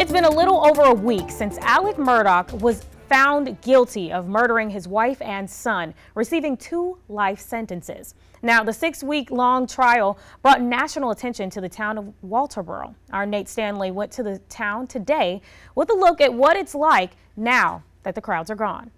It's been a little over a week since Alex Murdaugh was found guilty of murdering his wife and son, receiving two life sentences. Now, the six week long trial brought national attention to the town of Walterboro. Our Nate Stanley went to the town today with a look at what it's like now that the crowds are gone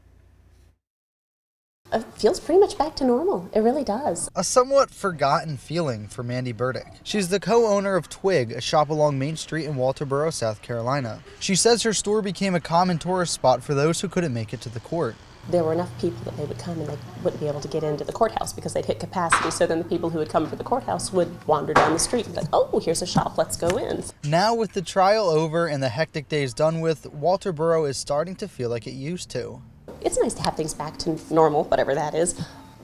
Uh, feels pretty much back to normal. It really does. A somewhat forgotten feeling for Mandy Burdick. She's the co-owner of Twig, a shop along Main Street in Walterboro, South Carolina. She says her store became a common tourist spot for those who couldn't make it to the court. There were enough people that they would come and they wouldn't be able to get into the courthouse because they'd hit capacity. So then the people who would come for the courthouse would wander down the street and be like, oh, here's a shop, let's go in. Now, with the trial over and the hectic days done with, Walterboro is starting to feel like it used to it's nice to have things back to normal, whatever that is.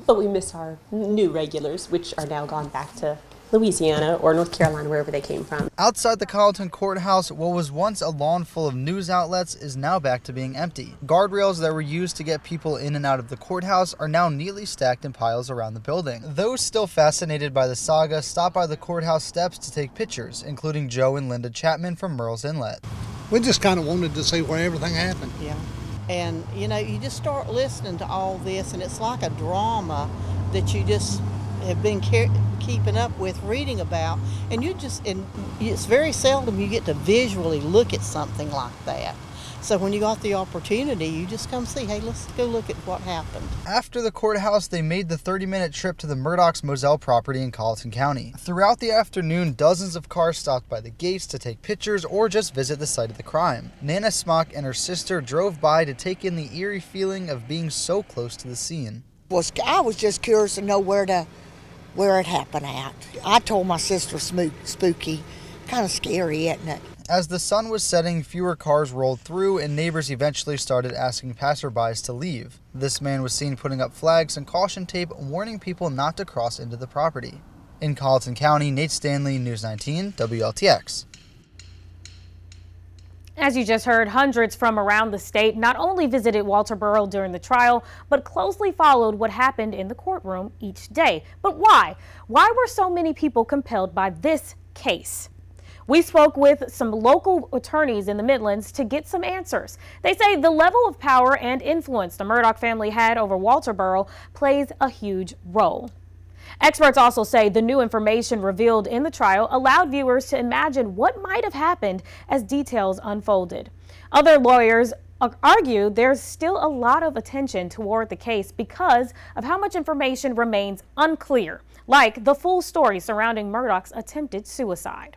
But we miss our new regulars, which are now gone back to Louisiana or North Carolina, wherever they came from. Outside the Colleton Courthouse, what was once a lawn full of news outlets is now back to being empty. Guardrails that were used to get people in and out of the courthouse are now neatly stacked in piles around the building. Those still fascinated by the saga stop by the courthouse steps to take pictures, including Joe and Linda Chapman from Murrells Inlet. We just kind of wanted to see where everything happened. Yeah. And you know, you just start listening to all this, and it's like a drama that you just have been keeping up with, reading about, and you just and it's very seldom you get to visually look at something like that. So when you got the opportunity, you just come see, hey, let's go look at what happened. After the courthouse, they made the 30 minute trip to the Murdaugh's Moselle property in Colleton County. Throughout the afternoon, dozens of cars stopped by the gates to take pictures or just visit the site of the crime. Nana Smock and her sister drove by to take in the eerie feeling of being so close to the scene. Was I was just curious to know where to where it happened at. I told my sister spooky, kind of scary, isn't it? As the sun was setting, fewer cars rolled through, and neighbors eventually started asking passerbys to leave. This man was seen putting up flags and caution tape warning people not to cross into the property. In Colleton County, Nate Stanley, News 19, WLTX. As you just heard, hundreds from around the state not only visited Walterboro during the trial, but closely followed what happened in the courtroom each day. But why? Why were so many people compelled by this case? We spoke with some local attorneys in the Midlands to get some answers. They say the level of power and influence the Murdaugh family had over Walter Walterboro plays a huge role. Experts also say the new information revealed in the trial allowed viewers to imagine what might have happened as details unfolded. Other lawyers argue there's still a lot of attention toward the case because of how much information remains unclear, like the full story surrounding Murdaugh's attempted suicide.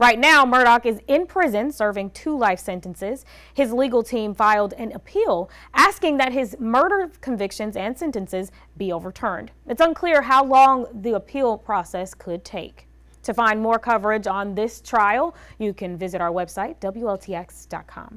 Right now, Murdaugh is in prison serving two life sentences. His legal team filed an appeal asking that his murder convictions and sentences be overturned. It's unclear how long the appeal process could take. To find more coverage on this trial, you can visit our website, WLTX.com.